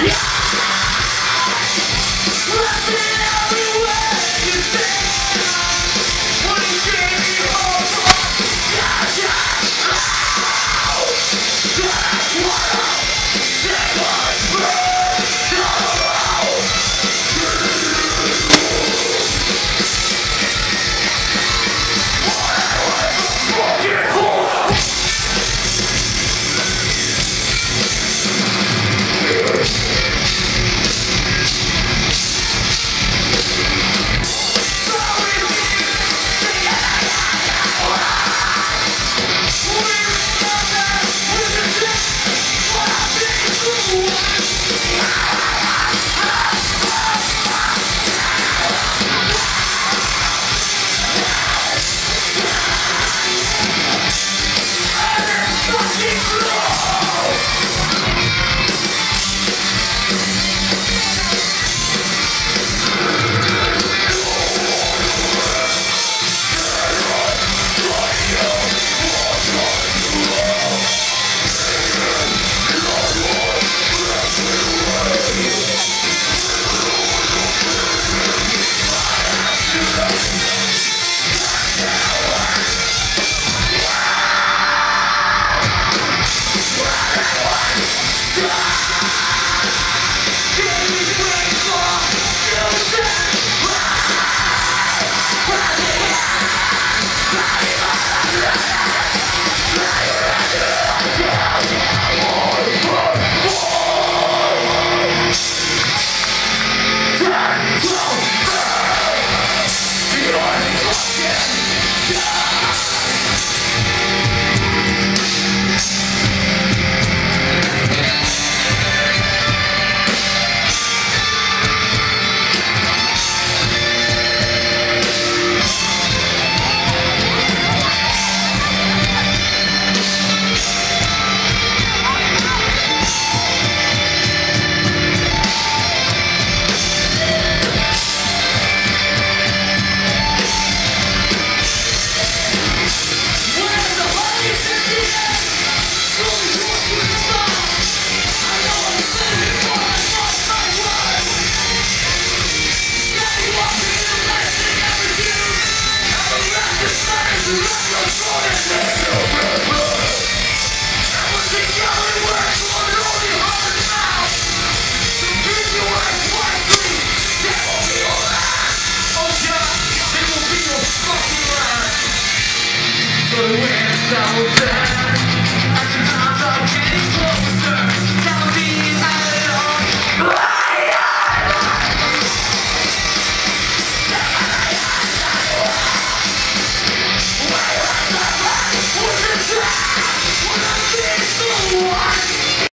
Yeah! doença, você